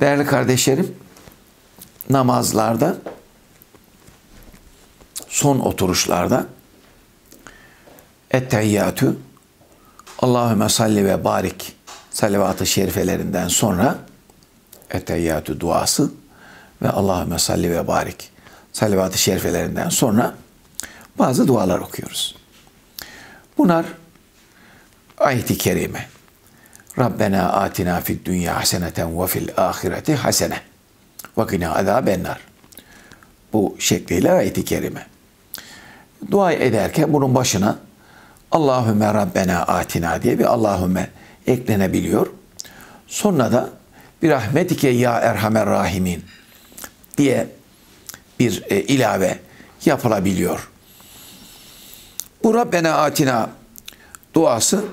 Değerli kardeşlerim, namazlarda, son oturuşlarda ettehiyyatü Allahümme salli ve barik salavat-ı şerifelerinden sonra ettehiyyatü duası ve Allahümme salli ve barik salavat-ı şerifelerinden sonra bazı dualar okuyoruz. Bunlar ayet-i kerime. Rabbena atina fid dünya haseneten ve fil ahireti hasene ve kina azabennar. Bu şekliyle ayet-i kerime. Dua ederken bunun başına Allahümme Rabbena atina diye bir Allahümme eklenebiliyor. Sonra da bir rahmetike ya erhamer rahimin diye bir e, ilave yapılabiliyor. Bu Rabbena atina duası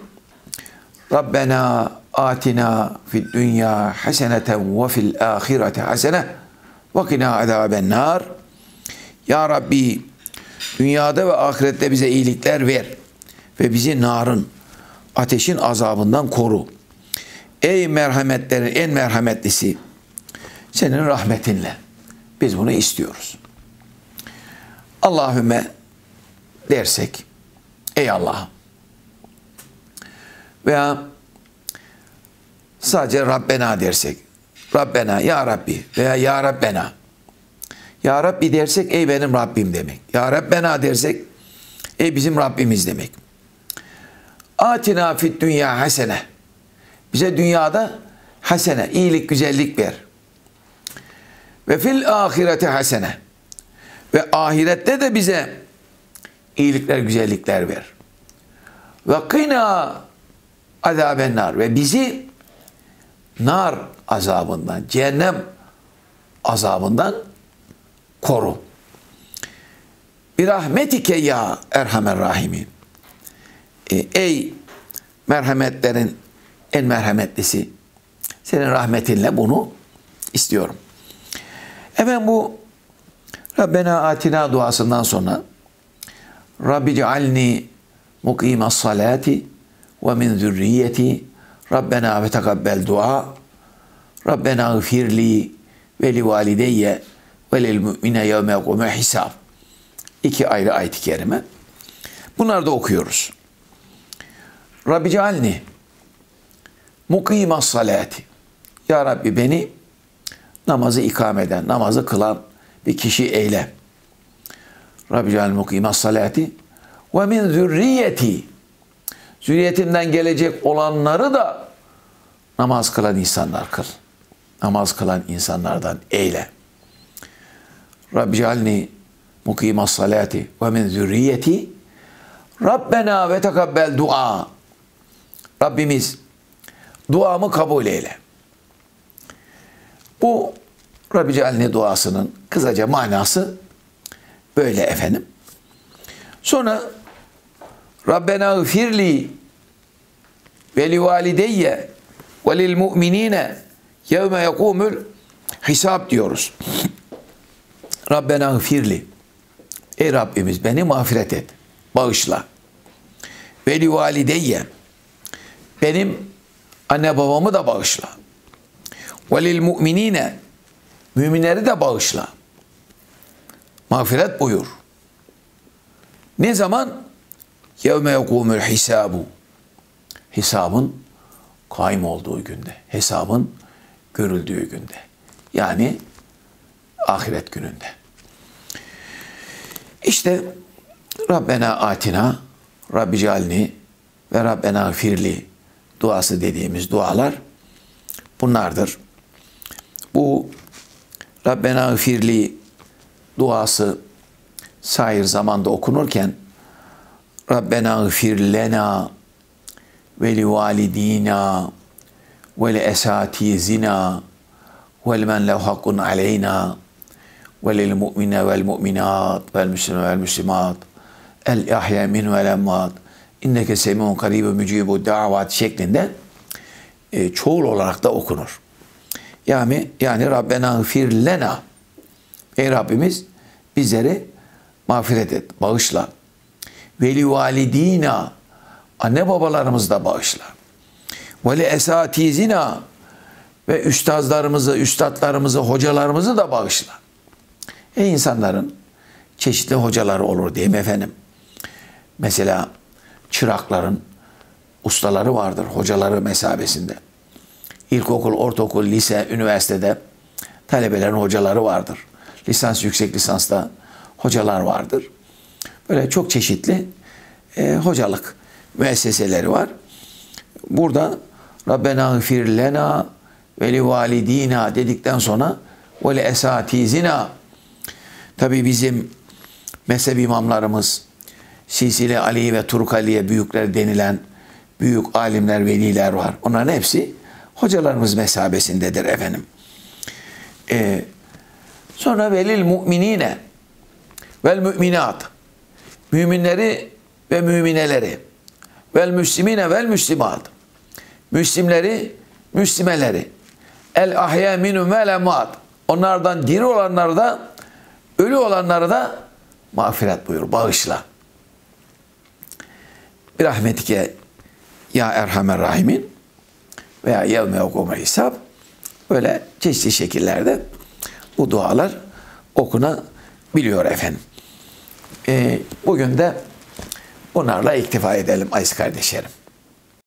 Rabbena atina fid dünya haseneten ve fil ahireti hasene ve kina azaben nar. Ya Rabbi dünyada ve ahirette bize iyilikler ver ve bizi narın, ateşin azabından koru. Ey merhametlerin en merhametlisi senin rahmetinle biz bunu istiyoruz. Allahümme dersek ey Allah'ım veya sadece Rabbena dersek Rabbena ya Rabbi veya ya Rabbena ya Rabbi dersek ey benim Rabbim demek. Ya Rabbena dersek ey bizim Rabbimiz demek. Atina fit dünya hasene. Bize dünyada hasene, iyilik, güzellik ver. Ve fil ahirete hasene. Ve ahirette de bize iyilikler, güzellikler ver. Ve kıyna azaben nar. Ve bizi nar azabından, cehennem azabından koru. Bir rahmetike ya erhamer rahimin. E, ey merhametlerin en merhametlisi. Senin rahmetinle bunu istiyorum. Efendim bu Rabbena atina duasından sonra Rabbi cealni mukimas salati ve min zürriyeti Rabbena ve tekabbel dua Rabbena gfirli ve li valideyye ve lil mü'mine yevme yekume hisab. İki ayrı ayet-i kerime. Bunları da okuyoruz. Rabbi cealni mukimas salati. Ya Rabbi beni namazı ikame eden, namazı kılan bir kişi eyle. Rabbi cealni mukimas salati ve min zürriyeti. Zürriyetimden gelecek olanları da namaz kılan insanlar kıl. Namaz kılan insanlardan eyle. Rabbi cealni mukimas salati ve min zürriyeti Rabbena ve tekabbel dua. Rabbimiz duamı kabul eyle. Bu Rabbi Cealni duasının kısaca manası böyle efendim. Sonra Rabbena gfirli ve li valideyye ve lil mu'minine yevme yekumul hisab diyoruz. Rabbena gfirli Ey Rabbimiz beni mağfiret et, bağışla. Ve li valideyye benim anne babamı da bağışla. Velil mu'minine müminleri de bağışla. Mağfiret buyur. Ne zaman? Yevme yekumul hisabu. Hesabın kaim olduğu günde. Hesabın görüldüğü günde. Yani ahiret gününde. İşte Rabbena atina, Rabbi calni ve Rabbena firli duası dediğimiz dualar bunlardır. Bu Rabbena firli duası sair zamanda okunurken Rabbena gfir lena ve li validina ve li esatizina ve men lehu hakkun aleyna ve lil mu'mine vel mu'minat vel müslime vel müslimat el ahya min vel emmat inneke semiun karibu mücibu davat şeklinde e, çoğul olarak da okunur. Yani yani Rabbena gfir lena Ey Rabbimiz bizleri mağfiret et, bağışla. Veli validina anne babalarımız da bağışla. Ve esatizina ve üstazlarımızı, üstadlarımızı, hocalarımızı da bağışla. E insanların çeşitli hocaları olur diye mi efendim? Mesela çırakların ustaları vardır, hocaları mesabesinde. İlkokul, ortaokul, lise, üniversitede talebelerin hocaları vardır. Lisans, yüksek lisansta hocalar vardır. Böyle çok çeşitli e, hocalık müesseseleri var. Burada Rabbena gfir lena ve li validina dedikten sonra ve li esatizina tabi bizim mezhep imamlarımız Sisili Ali ve Turkaliye büyükler denilen büyük alimler, veliler var. Onların hepsi hocalarımız mesabesindedir efendim. Ee, sonra velil mu'minine vel müminat müminleri ve mümineleri. Vel müslimine vel müslimat. Müslimleri müslimeleri. El ahya minum vel emat onlardan diri olanları da ölü olanları da mağfiret buyur bağışla. Bir rahmetike ya Erhamer Rahimin veya yevme okuma hesap böyle çeşitli şekillerde bu dualar okunabiliyor efendim. Ee, bugün de bunlarla iktifa edelim aziz kardeşlerim.